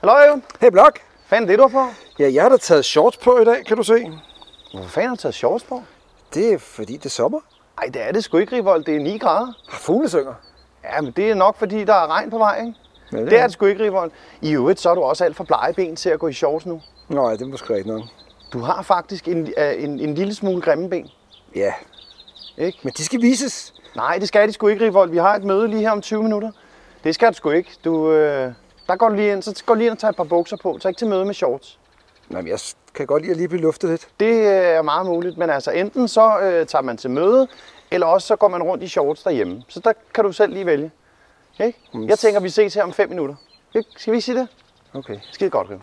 Hallo, Even. Hey Blok. Fanden det, du har på? Ja, jeg har da taget shorts på i dag, kan du se. Hvorfor fanden har du taget shorts på? Det er fordi, det er sommer. Nej, det er det sgu ikke, Rivold. Det er 9 grader. Har fuglesynger. Ja, men det er nok, fordi der er regn på vej, ikke? Ja, Det er det sgu ikke, Rivold. I øvrigt, så er du også alt for blege ben til at gå i shorts nu. Nå, ja, det er måske rigtigt nok. Du har faktisk en, øh, en, en lille smule grimme ben, Ja, ikke? men de skal vises. Nej, det skal de sgu ikke, Rivold. Vi har et møde lige her om 20 minutter. Det skal du sgu ikke. Du, øh, der går lige ind, så går lige ind og tager et par bukser på. Så ikke til møde med shorts. Nej, men jeg kan godt lide at lige blive luftet lidt. Det øh, er meget muligt, men altså enten så øh, tager man til møde, eller også så går man rundt i shorts derhjemme. Så der kan du selv lige vælge. Ikke? Jeg tænker, vi ses her om 5 minutter. Skal vi sige det? Okay. Skide godt, Riv.